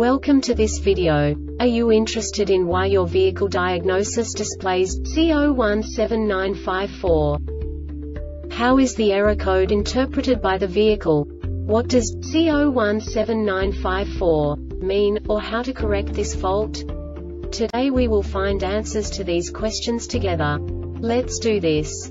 Welcome to this video. Are you interested in why your vehicle diagnosis displays C017954? How is the error code interpreted by the vehicle? What does C017954 mean, or how to correct this fault? Today we will find answers to these questions together. Let's do this.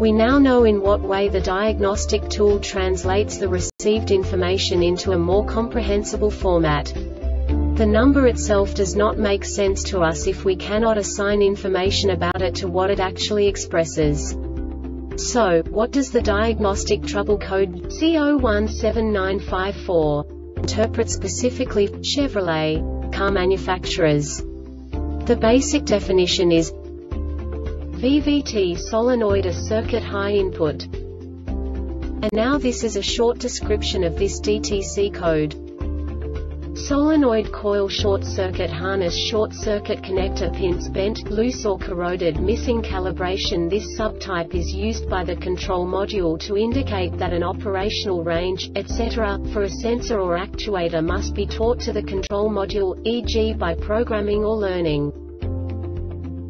We now know in what way the diagnostic tool translates the received information into a more comprehensible format. The number itself does not make sense to us if we cannot assign information about it to what it actually expresses. So, what does the diagnostic trouble code C017954 interpret specifically Chevrolet car manufacturers? The basic definition is VVT solenoid a circuit high input. And now this is a short description of this DTC code. Solenoid coil short circuit harness short circuit connector pins bent, loose or corroded missing calibration This subtype is used by the control module to indicate that an operational range, etc., for a sensor or actuator must be taught to the control module, e.g. by programming or learning.